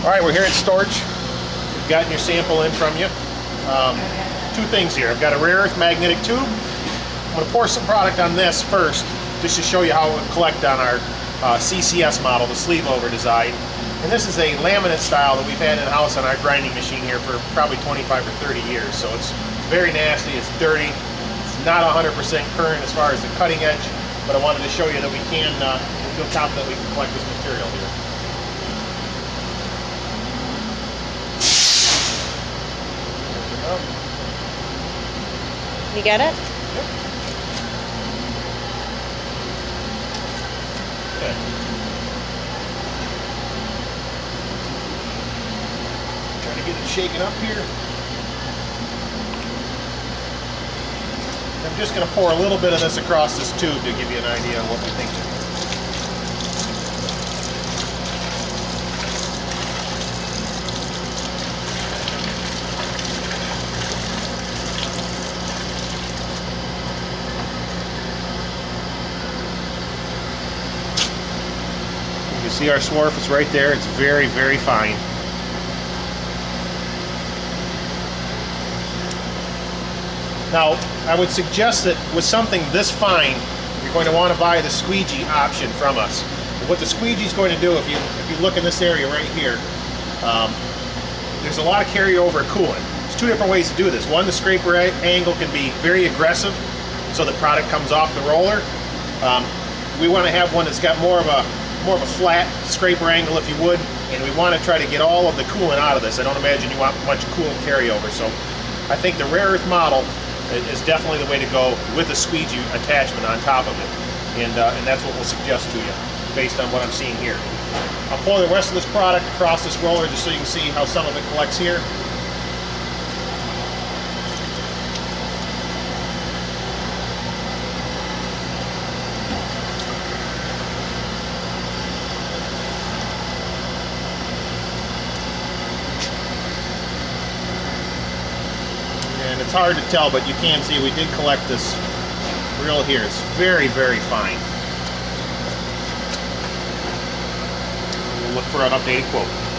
All right, we're here at Storch. We've gotten your sample in from you. Um, two things here. I've got a rare earth magnetic tube. I'm going to pour some product on this first, just to show you how it would collect on our uh, CCS model, the sleeve over design. And this is a laminate style that we've had in house on our grinding machine here for probably 25 or 30 years. So it's very nasty, it's dirty, it's not 100% current as far as the cutting edge, but I wanted to show you that we can, uh, we feel confident we can collect this material here. You get it? Okay. Trying to get it shaken up here. I'm just going to pour a little bit of this across this tube to give you an idea of what we think. You see our swarf is right there. It's very, very fine. Now, I would suggest that with something this fine, you're going to want to buy the squeegee option from us. What the squeegee is going to do, if you if you look in this area right here, um, there's a lot of carryover coolant. There's two different ways to do this. One, the scraper angle can be very aggressive, so the product comes off the roller. Um, we want to have one that's got more of a more of a flat scraper angle, if you would, and we want to try to get all of the coolant out of this. I don't imagine you want much coolant carryover, so I think the rare earth model is definitely the way to go with a squeegee attachment on top of it, and uh, and that's what we'll suggest to you based on what I'm seeing here. I'll pour the rest of this product across this roller just so you can see how some of it collects here. And it's hard to tell, but you can see we did collect this real here. It's very, very fine. We'll look for an updated quote.